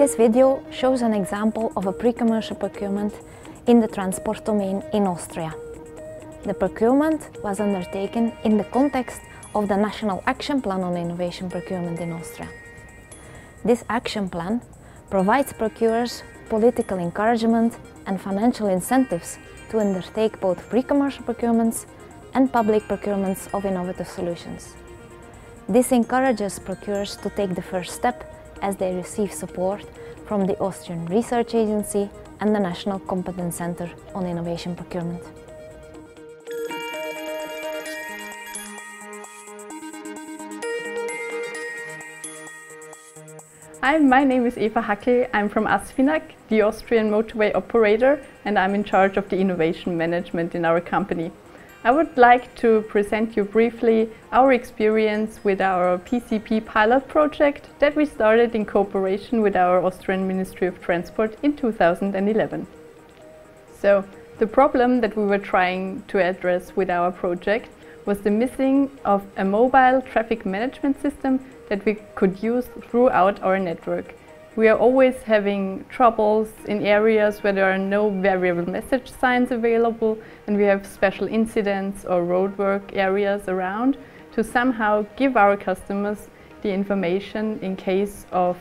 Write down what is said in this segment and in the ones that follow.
This video shows an example of a pre-commercial procurement in the transport domain in Austria. The procurement was undertaken in the context of the National Action Plan on Innovation Procurement in Austria. This action plan provides procurers political encouragement and financial incentives to undertake both pre-commercial procurements and public procurements of innovative solutions. This encourages procurers to take the first step as they receive support from the Austrian Research Agency and the National Competence Center on Innovation Procurement. Hi, my name is Eva Hackl. I'm from ASFINAG, the Austrian motorway operator, and I'm in charge of the innovation management in our company. I would like to present you briefly our experience with our PCP pilot project that we started in cooperation with our Austrian Ministry of Transport in 2011. So, the problem that we were trying to address with our project was the missing of a mobile traffic management system that we could use throughout our network. We are always having troubles in areas where there are no variable message signs available and we have special incidents or roadwork areas around to somehow give our customers the information in case of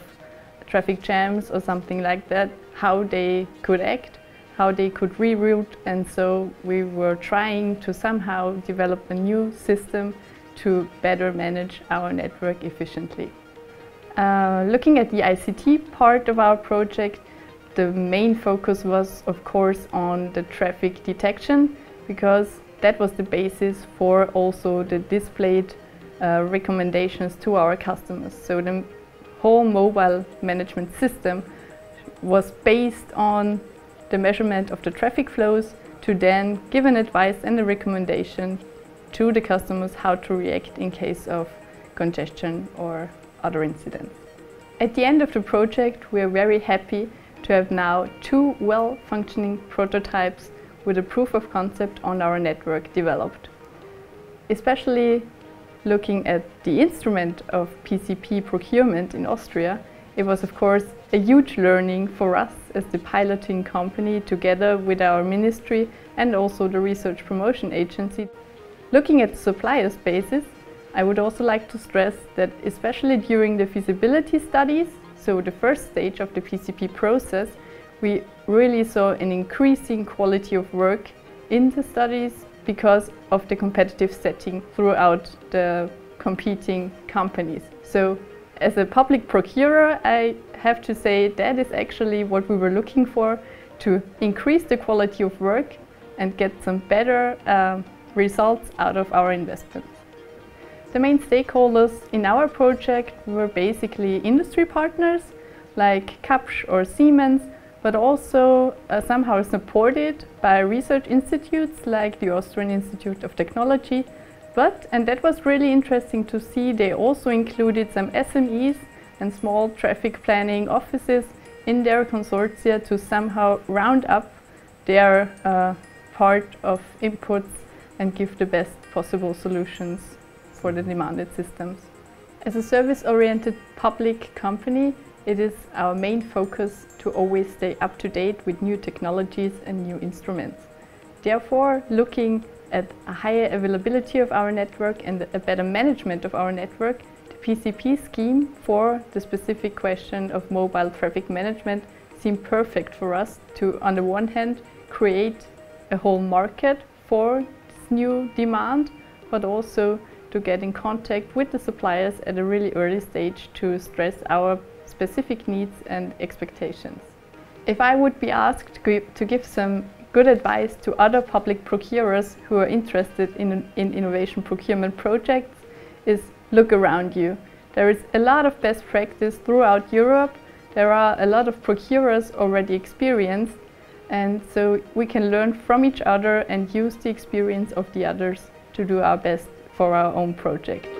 traffic jams or something like that, how they could act, how they could reroute and so we were trying to somehow develop a new system to better manage our network efficiently. Uh, looking at the ICT part of our project, the main focus was of course on the traffic detection because that was the basis for also the displayed uh, recommendations to our customers. So the whole mobile management system was based on the measurement of the traffic flows to then give an advice and a recommendation to the customers how to react in case of congestion or other incidents. At the end of the project we are very happy to have now two well-functioning prototypes with a proof of concept on our network developed. Especially looking at the instrument of PCP procurement in Austria, it was of course a huge learning for us as the piloting company together with our ministry and also the research promotion agency. Looking at supplier spaces, I would also like to stress that especially during the feasibility studies, so the first stage of the PCP process, we really saw an increasing quality of work in the studies because of the competitive setting throughout the competing companies. So as a public procurer, I have to say that is actually what we were looking for to increase the quality of work and get some better uh, results out of our investments. The main stakeholders in our project were basically industry partners like Kapsch or Siemens, but also uh, somehow supported by research institutes like the Austrian Institute of Technology. But, and that was really interesting to see, they also included some SMEs and small traffic planning offices in their consortia to somehow round up their uh, part of inputs and give the best possible solutions for the demanded systems. As a service-oriented public company, it is our main focus to always stay up to date with new technologies and new instruments. Therefore, looking at a higher availability of our network and a better management of our network, the PCP scheme for the specific question of mobile traffic management seemed perfect for us to, on the one hand, create a whole market for this new demand, but also to get in contact with the suppliers at a really early stage to stress our specific needs and expectations. If I would be asked to give some good advice to other public procurers who are interested in, in innovation procurement projects is look around you. There is a lot of best practice throughout Europe. There are a lot of procurers already experienced and so we can learn from each other and use the experience of the others to do our best for our own project.